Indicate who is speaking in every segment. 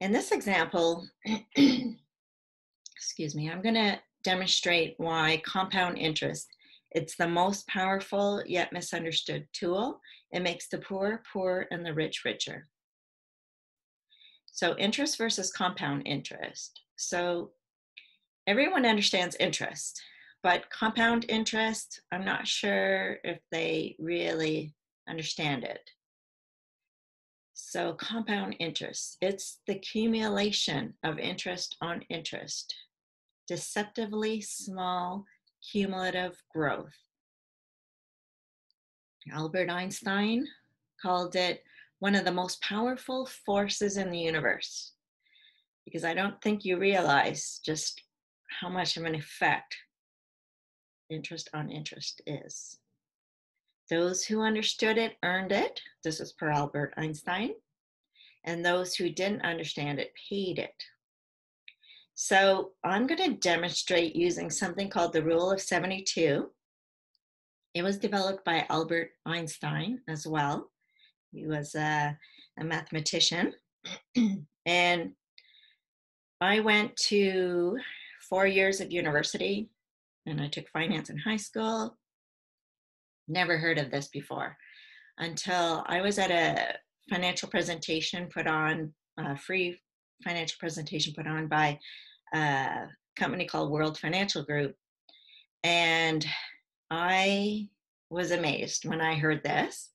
Speaker 1: In this example, excuse me, I'm going to demonstrate why compound interest it's the most powerful yet misunderstood tool. It makes the poor poor and the rich richer. So interest versus compound interest. So everyone understands interest, but compound interest, I'm not sure if they really understand it. So compound interest, it's the accumulation of interest on interest, deceptively small cumulative growth. Albert Einstein called it one of the most powerful forces in the universe because I don't think you realize just how much of an effect interest on interest is. Those who understood it earned it. This is per Albert Einstein. And those who didn't understand it paid it. So I'm going to demonstrate using something called the Rule of 72. It was developed by Albert Einstein as well. He was a, a mathematician. and I went to four years of university and I took finance in high school. Never heard of this before until I was at a financial presentation put on, a free financial presentation put on by a company called World Financial Group. And I was amazed when I heard this.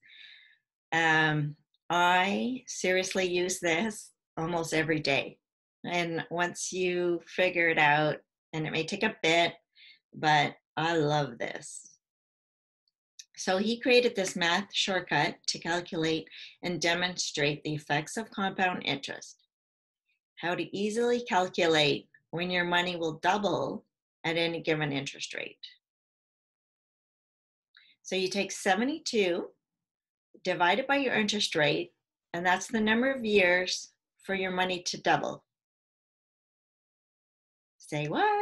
Speaker 1: Um, I seriously use this almost every day. And once you figure it out, and it may take a bit, but I love this. So he created this math shortcut to calculate and demonstrate the effects of compound interest. How to easily calculate when your money will double at any given interest rate. So you take 72, divide it by your interest rate, and that's the number of years for your money to double. Say what?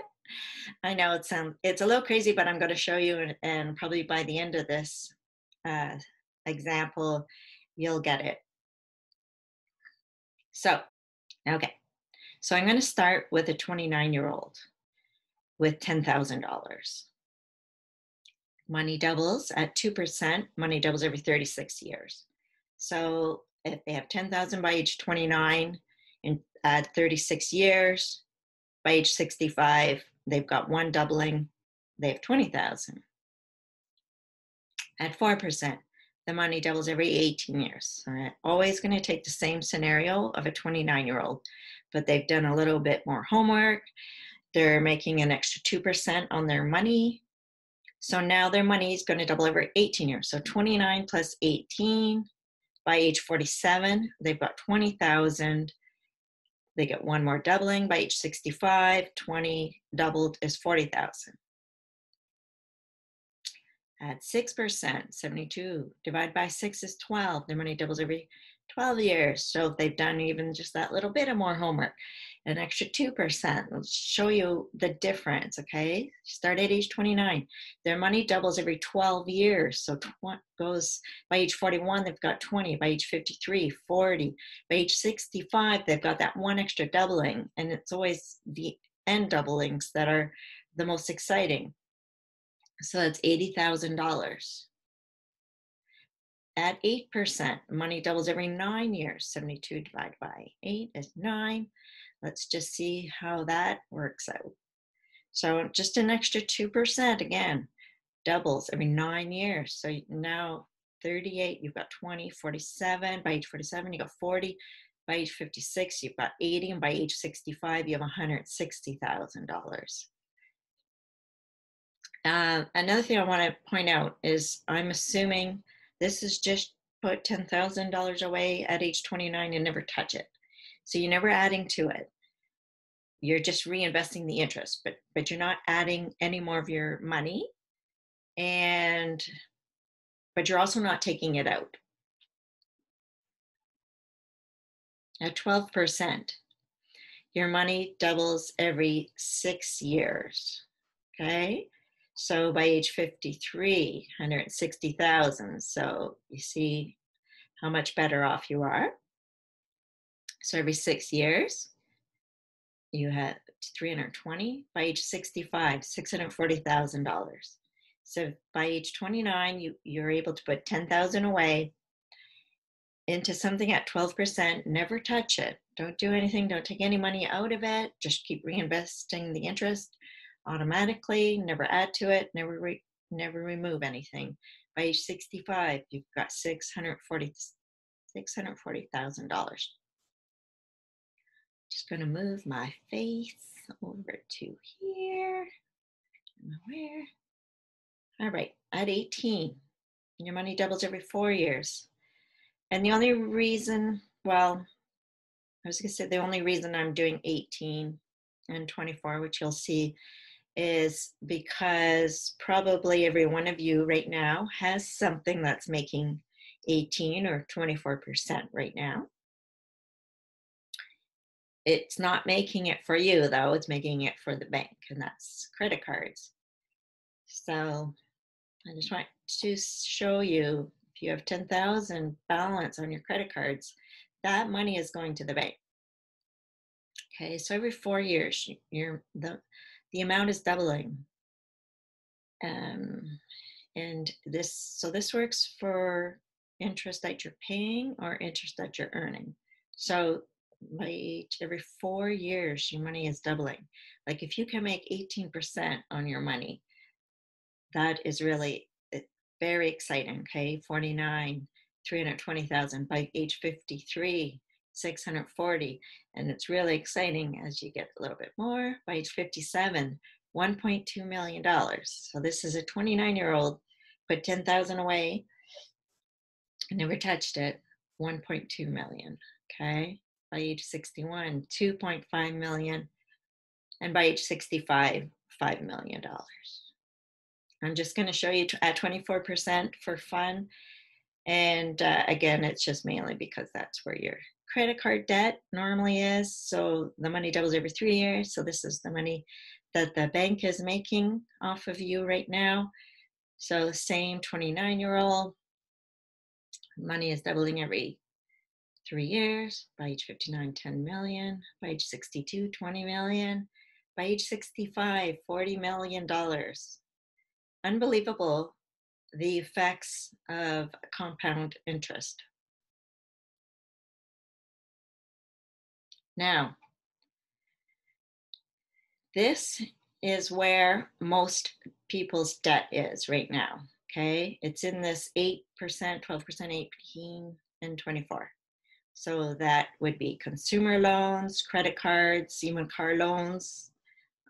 Speaker 1: I know it sounds it's a little crazy, but I'm going to show you, and, probably by the end of this uh, example, you'll get it. So, okay. So I'm going to start with a 29 year old with $10,000. Money doubles at 2%, money doubles every 36 years. So if they have 10,000 by age 29 and at 36 years, by age 65, they've got one doubling, they have 20,000. At 4%, the money doubles every 18 years. I'm always going to take the same scenario of a 29 year old but they've done a little bit more homework. They're making an extra 2% on their money. So now their money is going to double every 18 years. So 29 plus 18 by age 47, they've got 20,000. They get one more doubling by age 65, 20 doubled is 40,000. At 6%, 72 divided by 6 is 12. Their money doubles every 12 years. So if they've done even just that little bit of more homework, an extra 2%, let's show you the difference, okay? Start at age 29. Their money doubles every 12 years. So tw- goes by age 41, they've got 20. By age 53, 40. By age 65, they've got that one extra doubling. And it's always the end doublings that are the most exciting. So that's $80,000 at 8%. Money doubles every nine years. 72 divided by 8 is 9. Let's just see how that works out. So just an extra 2% again, doubles every nine years. So now 38, you've got 20, 47. By age 47, you got 40. By age 56, you've got 80. And by age 65, you have $160,000. Uh, another thing I want to point out is I'm assuming this is just put $10,000 away at age 29 and never touch it. So you're never adding to it. You're just reinvesting the interest, but but you're not adding any more of your money and but you're also not taking it out. At 12%, your money doubles every 6 years. Okay? So by age 53, 160,000. So you see how much better off you are. So every six years, you have 320 by age 65 $640,000 so by age 29 you you're able to put 10,000 away into something at 12% never touch it. Don't do anything. Don't take any money out of it. Just keep reinvesting the interest automatically never add to it never re, never remove anything by age 65 you've got 640 $640,000 just going to move my face over to here. Where? All right, at 18, your money doubles every four years. And the only reason, well, I was going to say the only reason I'm doing 18 and 24, which you'll see, is because probably every one of you right now has something that's making 18 or 24% right now. It's not making it for you though, it's making it for the bank, and that's credit cards. So I just want to show you if you have 10,000 balance on your credit cards, that money is going to the bank. Okay, so every four years, you're, the, the amount is doubling. Um, and this, so this works for interest that you're paying or interest that you're earning. So by each, every four years, your money is doubling. Like if you can make 18% on your money, that is really very exciting. Okay, 49, 320,000 by age 53, 640. And it's really exciting as you get a little bit more. By age 57, $1.2 million. So this is a 29 year old, put 10,000 away, and never touched it, 1.2 million. Okay by age 61, 2.5 million, and by age 65, $5 million. I'm just going to show you at 24% for fun. And uh, again, it's just mainly because that's where your credit card debt normally is. So the money doubles every three years. So this is the money that the bank is making off of you right now. So the same 29 year old, money is doubling every three years. By age 59, 10 million. By age 62, 20 million. By age 65, 40 million dollars. Unbelievable the effects of compound interest. Now, this is where most people's debt is right now. Okay, it's in this 8%, 12%, 18, and 24. So that would be consumer loans, credit cards, even car loans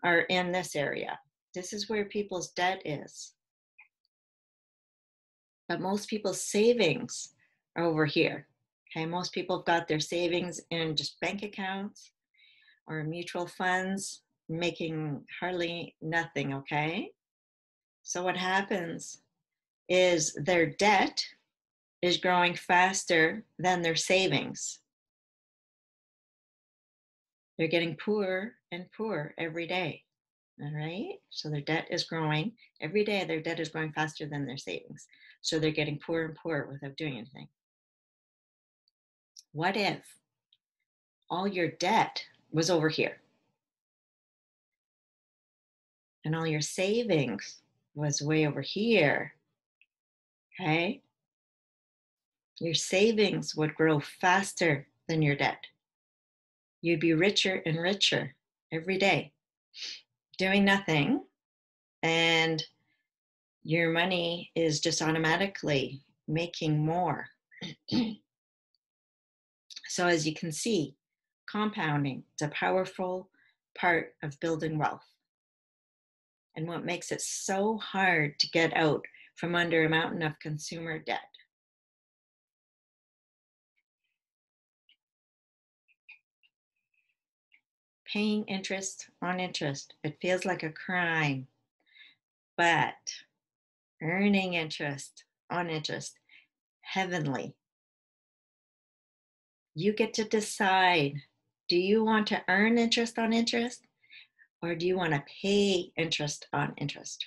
Speaker 1: are in this area. This is where people's debt is. But most people's savings are over here. Okay, most people have got their savings in just bank accounts or mutual funds, making hardly nothing, okay? So what happens is their debt is growing faster than their savings. They're getting poorer and poorer every day. All right. So their debt is growing every day. Their debt is growing faster than their savings. So they're getting poorer and poorer without doing anything. What if all your debt was over here and all your savings was way over here? Okay your savings would grow faster than your debt. You'd be richer and richer every day doing nothing, and your money is just automatically making more. so, as you can see, compounding is a powerful part of building wealth. And what makes it so hard to get out from under a mountain of consumer debt paying interest on interest. It feels like a crime. But earning interest on interest, heavenly. You get to decide do you want to earn interest on interest or do you want to pay interest on interest?